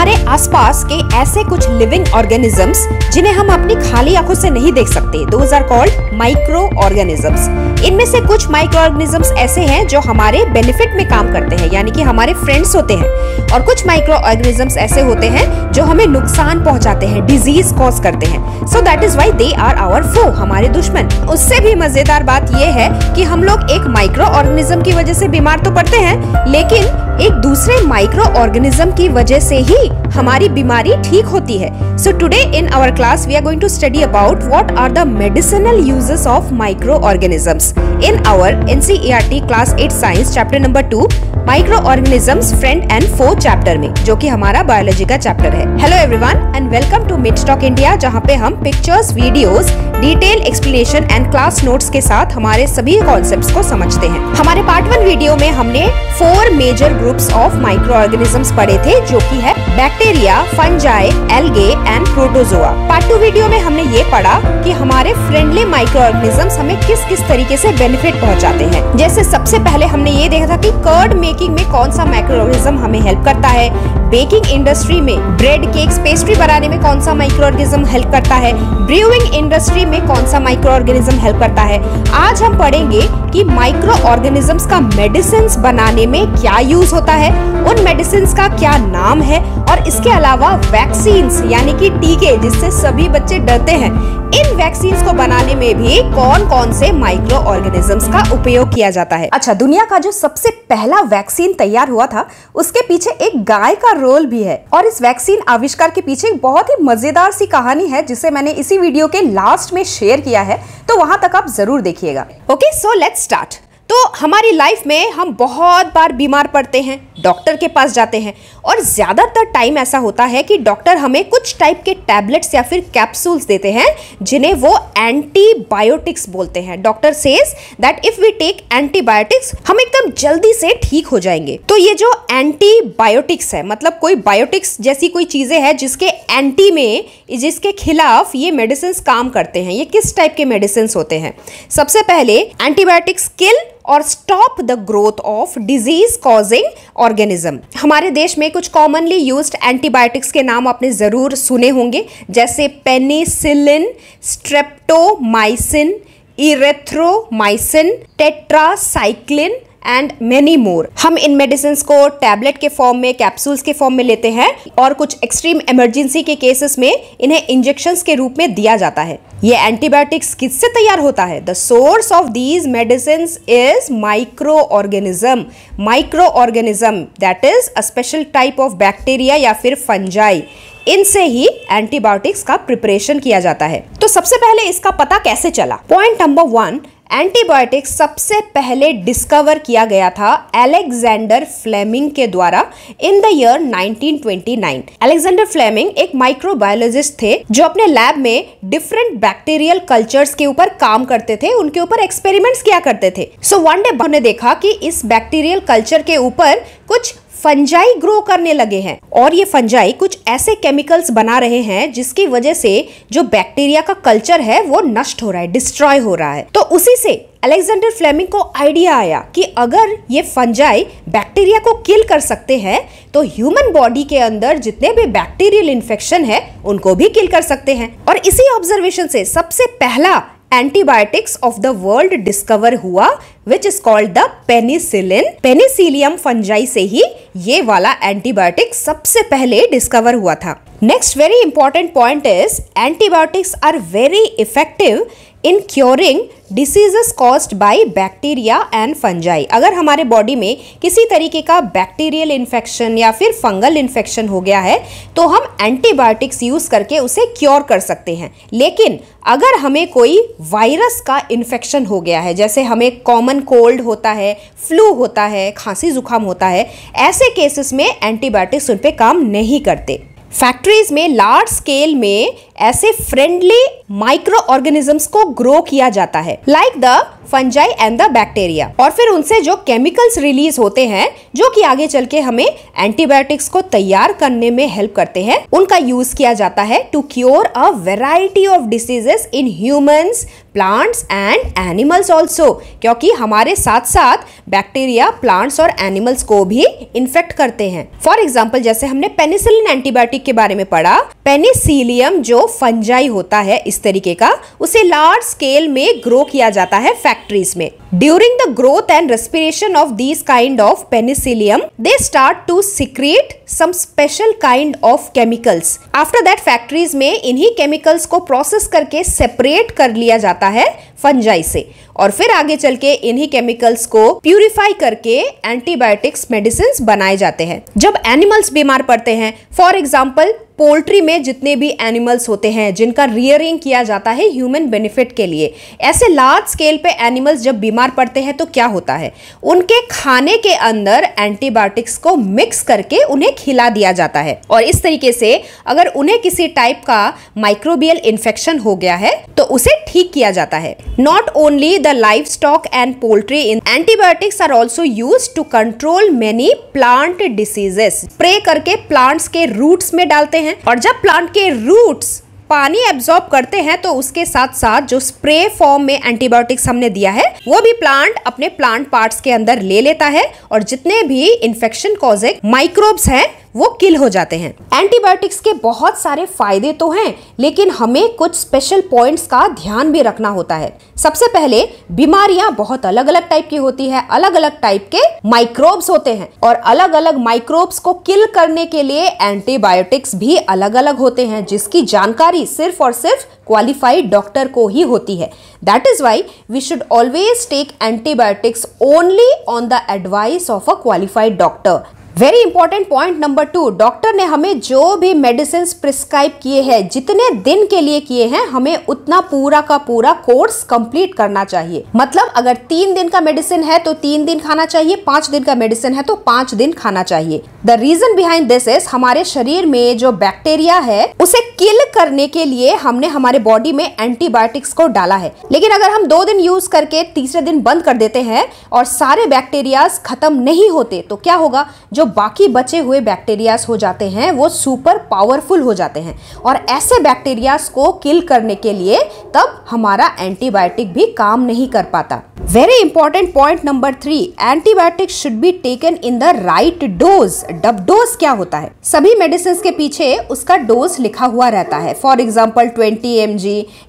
हमारे आसपास के ऐसे कुछ लिविंग ऑर्गेनिजम्स जिन्हें हम अपनी खाली आँखों से नहीं देख सकते। Those are called micro organisms इनमें से कुछ माइक्रो ऑर्गेनिजम्स ऐसे हैं जो हमारे बेनिफिट में काम करते हैं, यानी कि हमारे फ्रेंड्स होते हैं। और कुछ माइक्रो ऑर्गेनिजम्स ऐसे होते हैं जो हमें नुकसान पहुंचाते हैं डिज़ीज़ कॉज करते हैं। So that is why they are our foes हमारे दुश्मन। उससे भी मज़ेदार बात यह है कि हम लोग एक माइक्रो ऑर्गेनिज्म की वजह से बीमार तो पड़ते हैं, लेकिन एक दूसरे माइक्रो ऑर्गेनिज्म की वजह से ही हमारी बीमारी ठीक होती है। So today in our class we are going to study about what are the medicinal uses of micro organisms in our NCERT class 8 science chapter number 2 micro organisms friend and foe chapter में, जो कि हमारा biology का chapter है। Hello everyone and welcome to mid stock India जहाँ पे हम pictures videos detail explanation and class notes के साथ हमारे सभी कॉन्सेप्ट को समझते हैं। हमारे पार्ट वन वीडियो में हमने four major groups of micro organisms पढ़े थे, जो की है bacteria, fungi, algae and protozoa. Part two video में हमने ये पढ़ा कि हमारे फ्रेंडली माइक्रो ऑर्गेनिज्म हमें किस किस तरीके से बेनिफिट पहुंचाते हैं। जैसे सबसे पहले हमने ये देखा था कि कर्ड मेकिंग में कौन सा माइक्रो ऑर्गेनिज्म हमें हेल्प करता है बेकिंग इंडस्ट्री में ब्रेड केक्स पेस्ट्री बनाने में कौन सा माइक्रो ऑर्गेनिज्म हेल्प करता है? ब्रूइंग इंडस्ट्री में कौन सा माइक्रो ऑर्गेनिज्म हेल्प करता है? आज हम पढ़ेंगे कि माइक्रो ऑर्गेनिजम्स का मेडिसिन बनाने में क्या यूज़ होता है, उन मेडिसिन का क्या नाम है और इसके अलावा वैक्सीन यानी कि टीके, जिससे सभी बच्चे डरते हैं, इन वैक्सीन को बनाने में भी कौन कौन से माइक्रो ऑर्गेनिजम्स का उपयोग किया जाता है? अच्छा दुनिया का जो सबसे पहला वैक्सीन तैयार हुआ था, उसके पीछे एक गाय का रोल भी है। और इस वैक्सीन आविष्कार के पीछे बहुत ही मज़ेदार सी कहानी है, जिसे मैंने इसी वीडियो के लास्ट में शेयर किया है तो वहाँ तक आप ज़रूर देखिएगा। ओके सो लेट्स स्टार्ट तो हमारी लाइफ में हम बहुत बार बीमार पड़ते हैं डॉक्टर के पास जाते हैं और ज़्यादातर टाइम ऐसा होता है कि डॉक्टर हमें कुछ टाइप के टैबलेट्स या फिर कैप्सूल्स देते हैं, जिन्हें वो एंटीबायोटिक्स बोलते हैं। Doctor says that if we take antibiotics हम एकदम जल्दी से ठीक हो जाएँगे। तो ये जो एंटीबायोटिक्स है मतलब कोई बायोटिक्स जैसी कोई चीज़ें हैं जिसके एंटी में, जिसके खिलाफ ये मेडिसिन काम करते हैं, ये किस टाइप के मेडिसिन होते हैं? सबसे पहले एंटीबायोटिक्स किल और stop the growth of disease causing organism हमारे देश में कुछ कॉमनली यूज़ एंटीबायोटिक्स के नाम आपने ज़रूर सुने होंगे, जैसे penicillin streptomycin erythromycin tetracycline and many more हम इन मेडिसिन को टैबलेट के फॉर्म में कैप्सूल्स के फॉर्म में लेते हैं और कुछ एक्सट्रीम इमरजेंसी के केसेस में इन्हें इंजेक्शन के रूप में दिया जाता है। ये एंटीबायोटिक्स किससे तैयार होता है? The source of these medicine is micro organism micro organism that is a special type of bacteria या फिर फंजाई इनसे ही एंटीबायोटिक्स का प्रिपरेशन किया जाता है। तो सबसे पहले इसका पता कैसे चला? पॉइंट नंबर वन एंटीबायोटिक्स सबसे पहले डिस्कवर किया गया था अलेक्जेंडर फ्लेमिंग के द्वारा in the year 1929 Alexander Fleming एक माइक्रोबायोलॉजिस्ट थे जो अपने लैब में डिफरेंट बैक्टीरियल कल्चर्स के ऊपर काम करते थे, उनके ऊपर एक्सपेरिमेंट्स किया करते थे। सो वन डे ने देखा कि इस बैक्टीरियल कल्चर के ऊपर कुछ फंजाई ग्रो करने लगे हैं। और ये फंजाई कुछ ऐसे केमिकल्स बना रहे हैं जिसकी वजह से जो बैक्टीरिया का कल्चर है, वो नष्ट हो रहा है डिस्ट्रॉय हो रहा है। तो उसी से अलेक्जेंडर फ्लेमिंग को आइडिया आया कि अगर ये फंजाई बैक्टीरिया को किल कर सकते हैं तो ह्यूमन बॉडी के अंदर जितने भी बैक्टीरियल इन्फेक्शन है, उनको भी किल कर सकते हैं। और इसी ऑब्जर्वेशन से सबसे पहला antibiotics of the world discover हुआ which is called the penicillin penicillium fungi से ही ये वाला एंटीबायोटिक सबसे पहले डिस्कवर हुआ था। Next very important point is antibiotics are very effective in curing diseases caused by bacteria and fungi अगर हमारे बॉडी में किसी तरीके का बैक्टीरियल इन्फेक्शन या फिर फंगल इन्फेक्शन हो गया है तो हम एंटीबायोटिक्स यूज़ करके उसे क्योर कर सकते हैं। लेकिन अगर हमें कोई वायरस का इन्फेक्शन हो गया है, जैसे हमें कॉमन कोल्ड होता है फ्लू होता है, खांसी जुकाम होता है, ऐसे केसेस में एंटीबायोटिक्स उन पर काम नहीं करते। फैक्ट्रीज में लार्ज स्केल में ऐसे फ्रेंडली माइक्रो ऑर्गेनिजम्स को ग्रो किया जाता है like the fungi and the bacteria और फिर उनसे जो केमिकल्स रिलीज़ होते हैं, जो कि आगे चल के हमें एंटीबायोटिक्स को तैयार करने में हेल्प करते हैं, उनका यूज़ किया जाता है to cure a variety of diseases in humans plants and animals also क्योंकि हमारे साथ साथ बैक्टीरिया प्लांट्स और एनिमल्स को भी इन्फेक्ट करते हैं। फॉर एग्ज़ाम्पल जैसे हमने पेनिसिलिन एंटीबायोटिक के बारे में पढ़ा पेनिसिलियम जो फंजाई होता है, इस तरीके का, उसे लार्ज स्केल में ग्रो किया जाता है फैक्ट्रीज में। During the growth and respiration of these kind of penicillium they start to secrete some special kind of chemicals after that factories में इन्हीं केमिकल्स को प्रोसेस करके सेपरेट कर लिया जाता है फंजाई से। और फिर आगे चल के इन्हीं केमिकल्स को प्यूरिफाई करके एंटीबायोटिक्स मेडिसिन बनाए जाते हैं। जब एनिमल्स बीमार पड़ते हैं फॉर एग्ज़ाम्पल पोल्ट्री में जितने भी एनिमल्स होते हैं, जिनका रियरिंग किया जाता है ह्यूमन बेनिफिट के लिए, ऐसे लार्ज स्केल पे एनिमल्स जब बीमार पड़ते हैं तो क्या होता है? उनके खाने के अंदर एंटीबायोटिक्स को मिक्स करके उन्हें खिला दिया जाता है। और इस तरीके से अगर उन्हें किसी टाइप का माइक्रोबियल इन्फेक्शन हो गया है तो उसे ठीक किया जाता है। Not only the stock and poultry in antibiotics are also use to control many plant diseases spray करके प्लांट्स के रूट्स में डालते हैं हैं और जब प्लांट के रूट्स पानी एब्जॉर्ब करते हैं तो उसके साथ साथ जो स्प्रे फॉर्म में एंटीबायोटिक्स हमने दिया है, वो भी प्लांट अपने प्लांट पार्ट्स के अंदर ले लेता है और जितने भी इंफेक्शन कॉजिंग माइक्रोब्स हैं वो किल हो जाते हैं। एंटीबायोटिक्स के बहुत सारे फ़ायदे तो हैं, लेकिन हमें कुछ स्पेशल पॉइंट्स का ध्यान भी रखना होता है। सबसे पहले, बीमारियाँ बहुत अलग अलग टाइप की होती है अलग अलग टाइप के माइक्रोब्स होते हैं, और अलग अलग माइक्रोब्स को किल करने के लिए एंटीबायोटिक्स भी अलग अलग होते हैं, जिसकी जानकारी सिर्फ़ और सिर्फ़ क्वालिफाइड डॉक्टर को ही होती है। That is why we should always take antibiotics only on the advice of a qualified doctor very important point number two doctor ने हमें जो भी मेडिसिन प्रिस्क्राइब किए हैं, जितने दिन के लिए किए हैं, हमें उतना पूरा का पूरा कोर्स कंप्लीट करना चाहिए। मतलब अगर तीन दिन का मेडिसिन है तो तीन दिन खाना चाहिए, पाँच दिन का मेडिसिन है तो पाँच दिन खाना चाहिए। The reason behind this is हमारे शरीर में जो बैक्टीरिया है, उसे किल करने के लिए हमने हमारे बॉडी में एंटीबायोटिक्स को डाला है। लेकिन अगर हम दो दिन यूज़ करके तीसरे दिन बंद कर देते हैं, और सारे बैक्टीरियाज खत्म नहीं होते तो क्या होगा? जो बाकी बचे हुए बैक्टीरियाज हो जाते हैं, वो सुपर पावरफुल हो जाते हैं। और ऐसे बैक्टीरियाज को किल करने के लिए तब हमारा एंटीबायोटिक भी काम नहीं कर पाता। Very important point number three antibiotic should be taken in the right dose dub dose क्या होता है? सभी मेडिसिन के पीछे उसका डोज लिखा हुआ रहता है। फॉर एग्ज़ाम्पल ट्वेंटी एम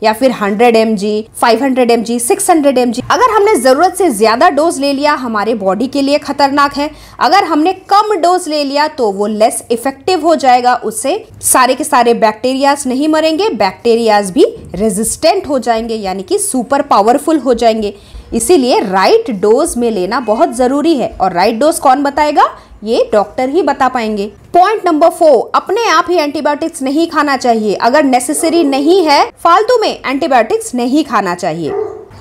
या फिर hundred M G five hundred M G six hundred M G अगर हमने ज़रूरत से ज़्यादा डोज ले लिया, हमारे बॉडी के लिए खतरनाक है। अगर हमने कम डोज ले लिया तो वो लेस इफ़ेक्टिव हो जाएगा, उससे सारे के सारे बैक्टीरियाज नहीं मरेंगे बैक्टीरियाज भी रेजिस्टेंट हो जाएँगे, यानी कि सुपर पावरफुल हो जाएँगे। इसीलिए राइट डोज में लेना बहुत ज़रूरी है। और राइट डोज कौन बताएगा? ये डॉक्टर ही बता पाएँगे। पॉइंट नंबर फोर अपने आप ही एंटीबायोटिक्स नहीं खाना चाहिए। अगर नेसेसरी नहीं है, फालतू में एंटीबायोटिक्स नहीं खाना चाहिए।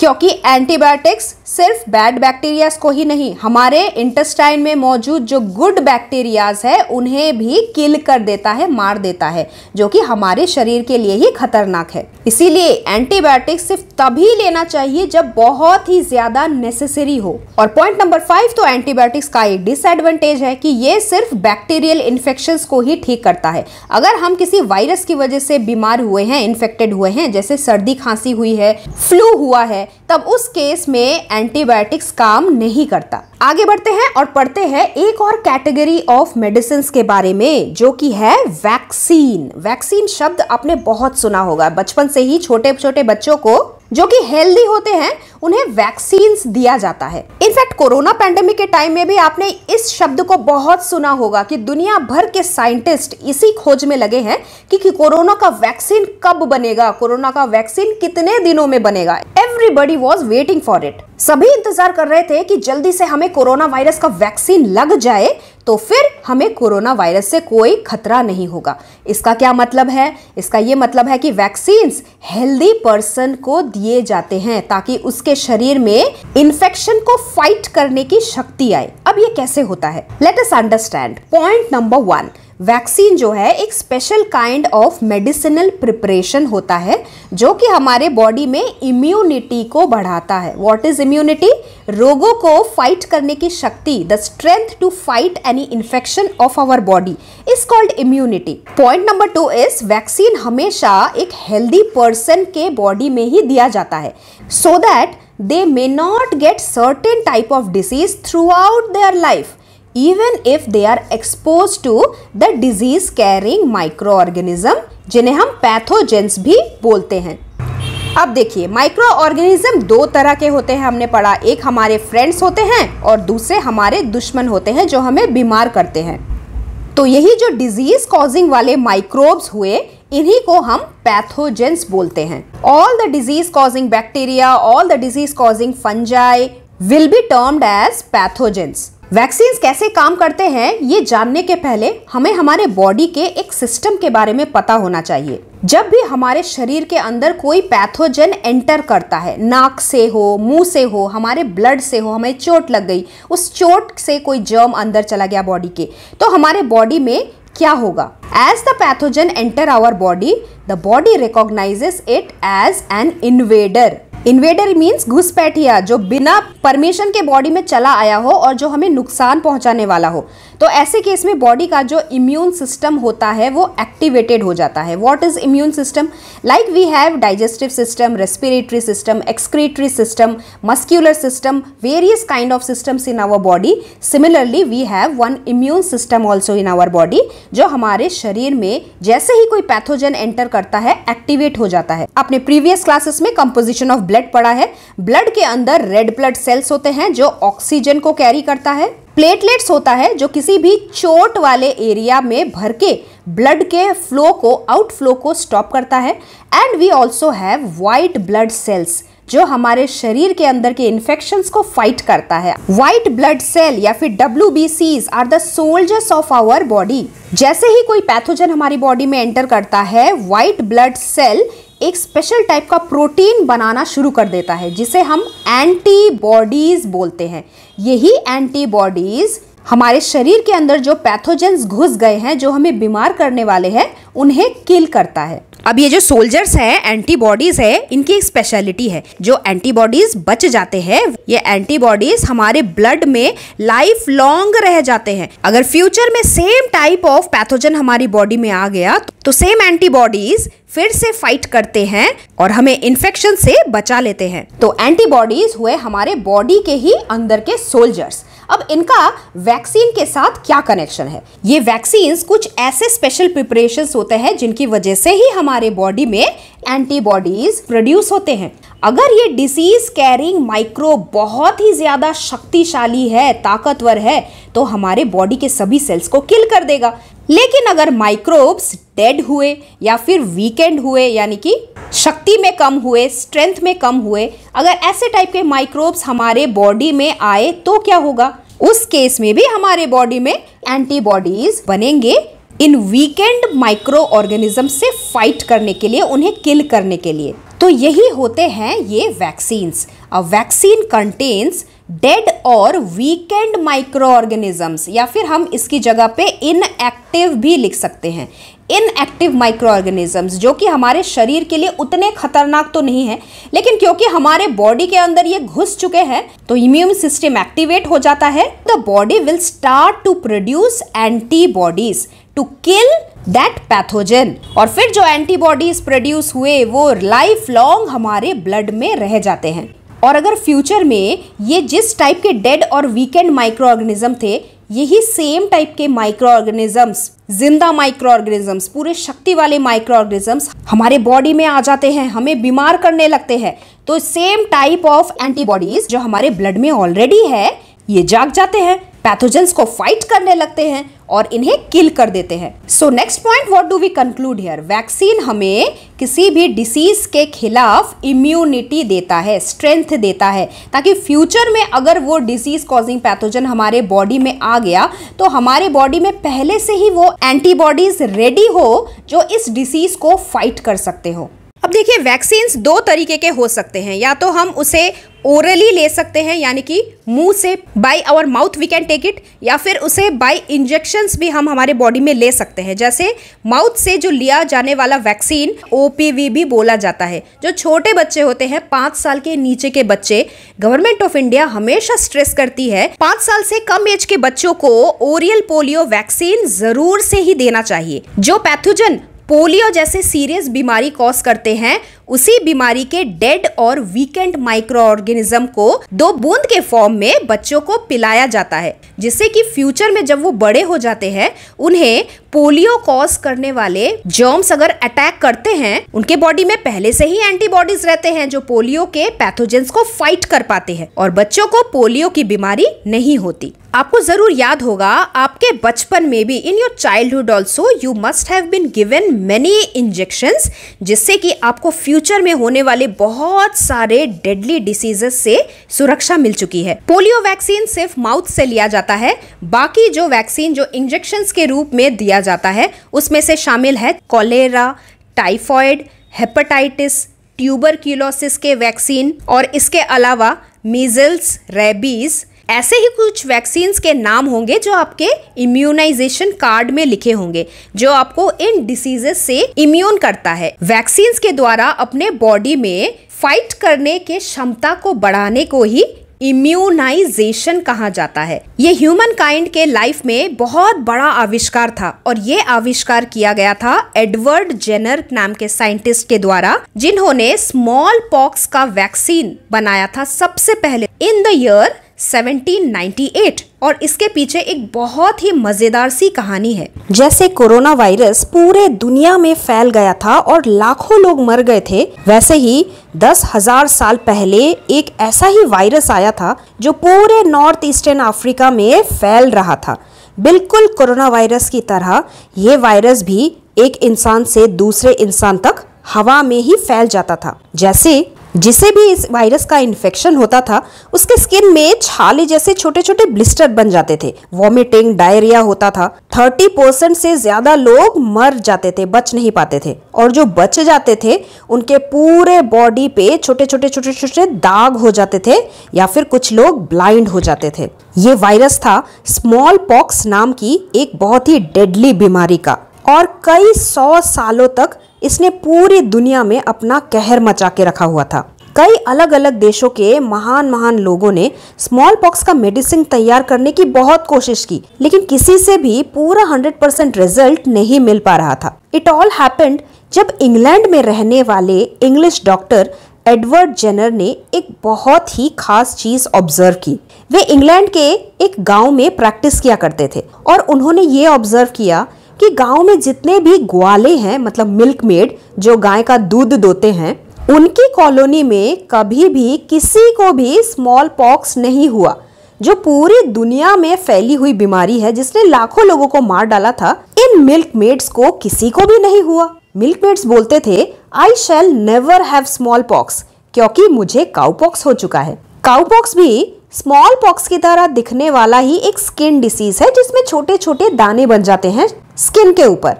क्योंकि एंटीबायोटिक्स सिर्फ़ बैड बैक्टीरियाज को ही नहीं, हमारे इंटेस्टाइन में मौजूद जो गुड बैक्टीरियाज है, उन्हें भी किल कर देता है, मार देता है, जो कि हमारे शरीर के लिए ही खतरनाक है। इसीलिए एंटीबायोटिक्स सिर्फ़ तभी लेना चाहिए जब बहुत ही ज़्यादा नेसेसरी हो। और पॉइंट नंबर फाइव तो एंटीबायोटिक्स का एक डिसएडवांटेज है कि ये सिर्फ़ बैक्टीरियल इन्फेक्शन को ही ठीक करता है। अगर हम किसी वायरस की वजह से बीमार हुए हैं इन्फेक्टेड हुए हैं, जैसे सर्दी खांसी हुई है फ्लू हुआ है तब उस केस में एंटीबायोटिक्स काम नहीं करता। आगे बढ़ते हैं और पढ़ते हैं एक और कैटेगरी ऑफ़ मेडिसिन के बारे में, जो कि है वैक्सीन। वैक्सीन शब्द आपने बहुत सुना होगा। बचपन से ही छोटे छोटे बच्चों को जो कि हेल्दी होते हैं उन्हें वैक्सीन दिया जाता है। इनफैक्ट कोरोना पैंडेमिक के टाइम में भी आपने इस शब्द को बहुत सुना होगा कि दुनिया भर के साइंटिस्ट इसी खोज में लगे हैं कि, कि कोरोना का वैक्सीन कब बनेगा कोरोना का वैक्सीन कितने दिनों में बनेगा। Everybody was waiting for it सभी इंतज़ार कर रहे थे कि जल्दी से हमें कोरोना वायरस का वैक्सीन लग जाए तो फिर हमें कोरोना वायरस से कोई खतरा नहीं होगा। इसका क्या मतलब है? इसका ये मतलब है कि वैक्सीन हेल्दी पर्सन को दिए जाते हैं ताकि उसके शरीर में इन्फेक्शन को फाइट करने की शक्ति आए। अब ये कैसे होता है? Let us understand point number one vaccine जो है, एक special kind of medicinal preparation होता है, जो कि हमारे बॉडी में इम्यूनिटी को बढ़ाता है। व्हाट इज़ इम्यूनिटी रोगों को फाइट करने की शक्ति the strength to fight any infection of our body is called immunity point number two is vaccine हमेशा एक हेल्दी पर्सन के बॉडी में ही दिया जाता है। So that they may not get certain type of disease throughout their life even if they are exposed to the disease carrying microorganism, जिन्हें हम pathogens भी बोलते हैं। अब देखिए माइक्रो ऑर्गेनिज्म दो तरह के होते हैं, हमने पढ़ा। एक हमारे फ्रेंड्स होते हैं और दूसरे हमारे दुश्मन होते हैं जो हमें बीमार करते हैं। तो यही जो डिज़ीज़ कॉजिंग वाले माइक्रोब्स हुए, इन्हीं को हम पैथोजेंस बोलते हैं। All the disease causing bacteria all the disease causing fungi will be termed as pathogens vaccine कैसे काम करते हैं, ये जानने के पहले हमें हमारे बॉडी के एक सिस्टम के बारे में पता होना चाहिए। जब भी हमारे शरीर के अंदर कोई पैथोजन एंटर करता है, नाक से हो, मुँह से हो, हमारे ब्लड से हो हमें चोट लग गई, उस चोट से कोई जर्म अंदर चला गया बॉडी के तो हमारे बॉडी में क्या होगा? As the pathogen enter our body the body recognizes it as an invader invader means घुसपैठिया जो बिना परमिशन के बॉडी में चला आया हो और जो हमें नुकसान पहुँचाने वाला हो। तो ऐसे केस में बॉडी का जो इम्यून सिस्टम होता है, वो एक्टिवेटेड हो जाता है। What is immune system like we have digestive system respiratory system excretory system muscular system various kind of systems in our body similarly we have one immune system also in our body जो हमारे शरीर में जैसे ही कोई pathogen enter करता है activate हो जाता है। अपने प्रीवियस क्लासेस में कंपोजिशन ऑफ़ ब्लड पढ़ा है। ब्लड के अंदर रेड ब्लड सेल्स होते हैं जो ऑक्सीजन को कैरी करता है। प्लेटलेट्स होता है जो किसी भी चोट वाले एरिया में भर के ब्लड के फ्लो को आउटफ्लो को स्टॉप करता है। And we also have white blood cells जो हमारे शरीर के अंदर के इन्फेक्शंस को फाइट करता है। व्हाइट ब्लड सेल या फिर W B Cs are the soldiers of our body जैसे ही कोई पैथोजन हमारी बॉडी में एंटर करता है व्हाइट ब्लड सेल एक स्पेशल टाइप का प्रोटीन बनाना शुरू कर देता है, जिसे हम एंटीबॉडीज बोलते हैं। यही एंटीबॉडीज हमारे शरीर के अंदर जो पैथोजेंस घुस गए हैं, जो हमें बीमार करने वाले हैं, उन्हें किल करता है। अब ये जो सोल्जर्स हैं एंटीबॉडीज है, इनकी एक स्पेशलिटी है। जो एंटीबॉडीज बच जाते हैं, ये एंटीबॉडीज हमारे ब्लड में लाइफ लॉन्ग रह जाते हैं। अगर फ्यूचर में सेम टाइप ऑफ़ पैथोजन हमारी बॉडी में आ गया तो सेम एंटीबॉडीज फिर से फाइट करते हैं और हमें इन्फेक्शन से बचा लेते हैं। तो एंटीबॉडीज हुए हमारे बॉडी के ही अंदर के सोल्जर्स अब इनका वैक्सीन के साथ क्या कनेक्शन है? ये वैक्सीन कुछ ऐसे स्पेशल प्रिपरेशन होते हैं जिनकी वजह से ही हमारे बॉडी में एंटीबॉडीज प्रोड्यूस होते हैं। अगर ये डिसीज कैरिंग माइक्रो बहुत ही ज़्यादा शक्तिशाली है, ताकतवर है तो हमारे बॉडी के सभी सेल्स को किल कर देगा। लेकिन अगर माइक्रोब्स डेड हुए या फिर वीकेंड हुए, यानी कि शक्ति में कम हुए, स्ट्रेंथ में कम हुए, अगर ऐसे टाइप के माइक्रोब्स हमारे बॉडी में आए तो क्या होगा? उस केस में भी हमारे बॉडी में एंटीबॉडीज बनेंगे। इन वीकेंड माइक्रो ऑर्गेनिज्म से फाइट करने के लिए, उन्हें किल करने के लिए। तो यही होते हैं ये vaccines a vaccine contains dead और वीकेंड माइक्रो ऑर्गेनिजम्स या फिर हम इसकी जगह पे इनएक्टिव भी लिख सकते हैं। इनएक्टिव माइक्रो ऑर्गेनिजम्स जो कि हमारे शरीर के लिए उतने खतरनाक तो नहीं है, लेकिन क्योंकि हमारे बॉडी के अंदर ये घुस चुके हैं तो इम्यून सिस्टम एक्टिवेट हो जाता है। The body will start to produce antibodies to kill that pathogen और फिर जो एंटीबॉडीज प्रोड्यूस हुए, वो लाइफ लॉन्ग हमारे ब्लड में रह जाते हैं। और अगर फ्यूचर में ये जिस टाइप के डेड और वीकेंड माइक्रो ऑर्गेनिज्म थे, यही सेम टाइप के माइक्रो ऑर्गेनिजम्स ज़िंदा माइक्रो ऑर्गेनिजम्स पूरे शक्ति वाले माइक्रो ऑर्गेनिजम्स हमारे बॉडी में आ जाते हैं, हमें बीमार करने लगते हैं तो सेम टाइप ऑफ़ एंटीबॉडीज जो हमारे ब्लड में ऑलरेडी है, ये जाग जाते हैं। पैथोजेंस को फाइट करने लगते हैं और इन्हें किल कर देते हैं। So next point what do we conclude here vaccine हमें किसी भी डिसीज के खिलाफ इम्यूनिटी देता है स्ट्रेंथ देता है, ताकि फ्यूचर में अगर वो डिसीज कॉजिंग पैथोजन हमारे बॉडी में आ गया तो हमारे बॉडी में पहले से ही वो एंटीबॉडीज रेडी हो जो इस डिसीज को फाइट कर सकते हो। अब देखिए वैक्सीन दो तरीके के हो सकते हैं। या तो हम उसे ओरली ले सकते हैं, यानी कि मुँह से by our mouth we can take it या फिर उसे बाय इंजेक्शंस भी हम हमारे बॉडी में ले सकते हैं। जैसे माउथ से जो लिया जाने वाला वैक्सीन ओपीवी भी बोला जाता है। जो छोटे बच्चे होते हैं, पाँच साल के नीचे के बच्चे गवर्नमेंट ऑफ़ इंडिया हमेशा स्ट्रेस करती है, पाँच साल से कम एज के बच्चों को ओरियल पोलियो वैक्सीन ज़रूर से ही देना चाहिए। जो पैथोजन पोलियो जैसे सीरियस बीमारी कॉज करते हैं, उसी बीमारी के डेड और वीकेंड माइक्रो ऑर्गेनिज्म को दो बूंद के फॉर्म में बच्चों को पिलाया जाता है, जिससे कि फ्यूचर में जब वो बड़े हो जाते हैं, उन्हें पोलियो कॉज करने वाले जर्म्स अगर अटैक करते हैं, उनके बॉडी में पहले से ही एंटीबॉडीज रहते हैं जो पोलियो के पैथोजेंस को फाइट कर पाते हैं, और बच्चों को पोलियो की बीमारी नहीं होती। आपको ज़रूर याद होगा, आपके बचपन में भी in your childhood also you must have been given many injection जिससे कि आपको फ्यूचर में होने वाले बहुत सारे डेडली डिसीजेस से सुरक्षा मिल चुकी है। पोलियो वैक्सीन सिर्फ़ माउथ से लिया जाता है, बाकी जो वैक्सीन जो इंजेक्शन के रूप में दिया जाता है, उसमें से शामिल है कॉलेरा टाइफॉइड हेपेटाइटिस ट्यूबर के वैक्सीन और इसके अलावा मीजल्स रेबीज ऐसे ही कुछ वैक्सीन के नाम होंगे जो आपके इम्यूनाइजेशन कार्ड में लिखे होंगे, जो आपको इन डिसीजेस से इम्यून करता है। वैक्सीन के द्वारा अपने बॉडी में फाइट करने के क्षमता को बढ़ाने को ही इम्यूनाइजेशन कहा जाता है। ये ह्यूमन काइंड के लाइफ में बहुत बड़ा आविष्कार था और ये आविष्कार किया गया था एडवर्ड जेनर नाम के साइंटिस्ट के द्वारा, जिन्होंने स्मॉल पॉक्स का वैक्सीन बनाया था सबसे पहले। इन द ईयर 1798 और इसके पीछे एक बहुत ही मज़ेदार सी कहानी है। जैसे कोरोना वायरस पूरे दुनिया में फैल गया था और लाखों लोग मर गए थे, वैसे ही दस हज़ार साल पहले एक ऐसा ही वायरस आया था जो पूरे नॉर्थ ईस्टर्न अफ्रीका में फैल रहा था। बिल्कुल कोरोना वायरस की तरह, ये वायरस भी एक इंसान से दूसरे इंसान तक हवा में ही फैल जाता था। जैसे जिसे भी इस वायरस का इन्फेक्शन होता था, उसके स्किन में छाले जैसे छोटे छोटे ब्लिस्टर बन जाते थे। वॉमिटिंग डायरिया होता था। थर्टी परसेंट से ज़्यादा लोग मर जाते थे, बच नहीं पाते थे। और जो बच जाते थे, उनके पूरे बॉडी पे छोटे छोटे छोटे छोटे दाग हो जाते थे, या फिर कुछ लोग ब्लाइंड हो जाते थे। ये वायरस था स्मॉल पॉक्स नाम की एक बहुत ही डेडली बीमारी का। और कई सौ सालों तक इसने पूरी दुनिया में अपना कहर मचा के रखा हुआ था। कई अलग अलग देशों के महान महान लोगों ने स्मॉल पॉक्स का मेडिसिन तैयार करने की बहुत कोशिश की, लेकिन किसी से भी पूरा 100 परसेंट रिज़ल्ट नहीं मिल पा रहा था। इट ऑल हैपेंड जब इंग्लैंड में रहने वाले इंग्लिश डॉक्टर एडवर्ड जेनर ने एक बहुत ही खास चीज़ ऑब्ज़र्व की। वे इंग्लैंड के एक गाँव में प्रैक्टिस किया करते थे और उन्होंने ये ऑब्ज़र्व किया कि गाँव में जितने भी ग्वाले हैं मतलब मिल्क मेड जो गाय का दूध दोते हैं, उनकी कॉलोनी में कभी भी किसी को भी स्मॉल पॉक्स नहीं हुआ, जो पूरी दुनिया में फैली हुई बीमारी है, जिसने लाखों लोगों को मार डाला था, इन मिल्क मेड्स को किसी को भी नहीं हुआ। मिल्क मेड्स बोलते थे I shall never have small pox क्योंकि मुझे काउ पॉक्स हो चुका है। काउ पॉक्स भी स्मॉल पॉक्स की तरह दिखने वाला ही एक स्किन डिसीज है, जिसमें छोटे छोटे दाने बन जाते हैं स्किन के ऊपर।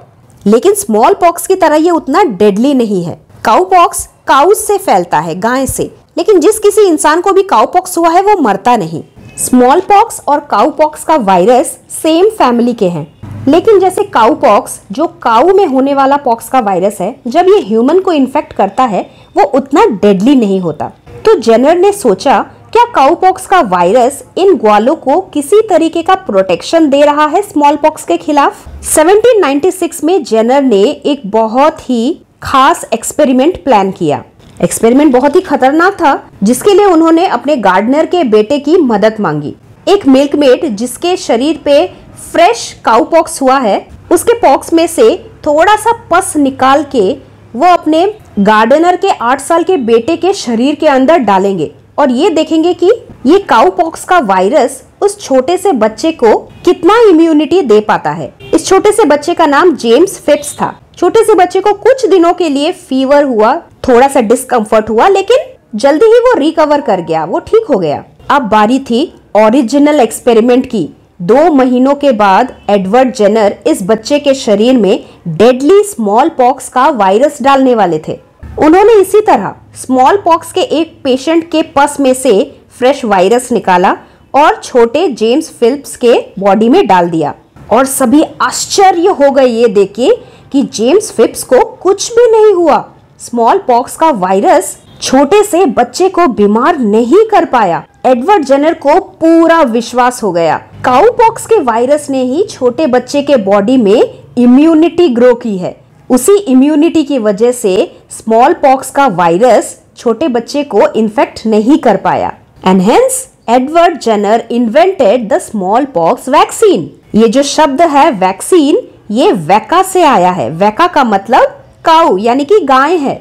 लेकिन स्मॉल पॉक्स की तरह ये उतना डेडली नहीं है। काउ पॉक्स काउ से फैलता है, गाय से। लेकिन जिस किसी इंसान को भी काउ पॉक्स हुआ है, वो मरता नहीं। स्मॉल पॉक्स और काउ पॉक्स का वायरस सेम फैमिली के हैं। लेकिन जैसे काउ पॉक्स, जो काउ में होने वाला पॉक्स का वायरस है, जब ये ह्यूमन को इन्फेक्ट करता है, वो उतना डेडली नहीं होता। तो जेनर ने सोचा क्या काउपॉक्स का वायरस इन ग्वालों को किसी तरीके का प्रोटेक्शन दे रहा है स्मॉल पॉक्स के खिलाफ? 1796 में जेनर ने एक बहुत ही खास एक्सपेरिमेंट प्लान किया। एक्सपेरिमेंट बहुत ही खतरनाक था, जिसके लिए उन्होंने अपने गार्डनर के बेटे की मदद मांगी। एक मिल्कमेट जिसके शरीर पे फ्रेश काउ पॉक्स हुआ है, उसके पॉक्स में से थोड़ा सा पस निकाल के वो अपने गार्डनर के आठ साल के बेटे के शरीर के अंदर डालेंगे। और ये देखेंगे कि ये काउ पॉक्स का वायरस उस छोटे से बच्चे को कितना इम्यूनिटी दे पाता है। इस छोटे से बच्चे का नाम जेम्स फिप्स था। छोटे से बच्चे को कुछ दिनों के लिए फीवर हुआ, थोड़ा सा डिस्कम्फर्ट हुआ, लेकिन जल्दी ही वो रिकवर कर गया, वो ठीक हो गया। अब बारी थी ओरिजिनल एक्सपेरिमेंट की। दो महीनों के बाद एडवर्ड जेनर इस बच्चे के शरीर में डेडली स्मॉल पॉक्स का वायरस डालने वाले थे। उन्होंने इसी तरह स्मॉल पॉक्स के एक पेशेंट के पस में से फ्रेश वायरस निकाला और छोटे जेम्स फिल्प्स के बॉडी में डाल दिया। और सभी आश्चर्य हो गए ये देखे कि जेम्स फिप्स को कुछ भी नहीं हुआ। स्मॉल पॉक्स का वायरस छोटे से बच्चे को बीमार नहीं कर पाया। एडवर्ड जेनर को पूरा विश्वास हो गया। काउ पॉक्स के वायरस ने ही छोटे बच्चे के बॉडी में इम्यूनिटी ग्रो की है। उसी इम्यूनिटी की वजह से स्मॉल पॉक्स का वायरस छोटे बच्चे को इन्फेक्ट नहीं कर पाया। And hence Edward Jenner invented the small pox vaccine ये जो शब्द है वैक्सीन ये वैका से आया है। वैका का मतलब काउ यानी कि गाय है।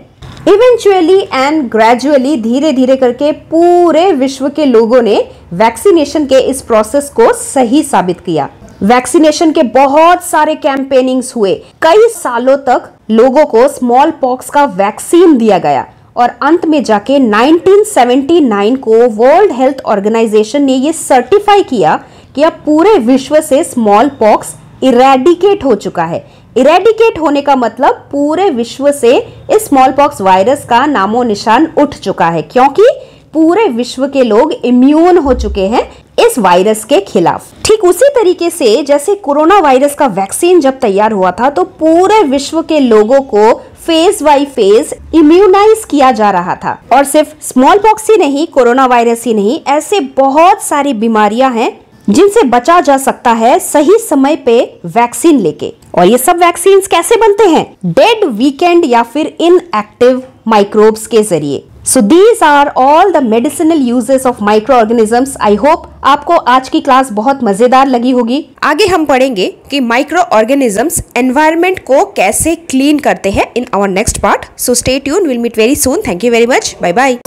इवेंचुअली एंड ग्रेजुअली धीरे धीरे करके पूरे विश्व के लोगों ने वैक्सीनेशन के इस प्रोसेस को सही साबित किया। वैक्सीनेशन के बहुत सारे कैंपेनिंग्स हुए। कई सालों तक लोगों को स्मॉल पॉक्स का वैक्सीन दिया गया और अंत में जाके 1979 को वर्ल्ड हेल्थ ऑर्गेनाइजेशन ने ये सर्टिफाई किया कि अब पूरे विश्व से स्मॉल पॉक्स इरेडिकेट हो चुका है। इरेडिकेट होने का मतलब पूरे विश्व से इस स्मॉल पॉक्स वायरस का नामो निशान उठ चुका है, क्योंकि पूरे विश्व के लोग इम्यून हो चुके हैं। इस वायरस के खिलाफ। ठीक उसी तरीके से जैसे कोरोना वायरस का वैक्सीन जब तैयार हुआ था तो पूरे विश्व के लोगों को फ़ेज़ बाई फ़ेज़ इम्यूनाइज किया जा रहा था। और सिर्फ़ स्मॉल पॉक्स ही नहीं, कोरोना वायरस ही नहीं, ऐसे बहुत सारी बीमारियाँ हैं जिनसे बचा जा सकता है सही समय पे वैक्सीन लेके। और ये सब वैक्सीन कैसे बनते हैं? डेड वीकेंड या फिर इनएक्टिव माइक्रोब्स के ज़रिए। So these are all the medicinal uses of micro organisms I hope आपको आज की क्लास बहुत मज़ेदार लगी होगी। आगे हम पढ़ेंगे कि माइक्रो ऑर्गेनिजम्स एनवायरमेंट को कैसे क्लीन करते हैं in our next part so stay tune will meet very soon thank you very much bye bye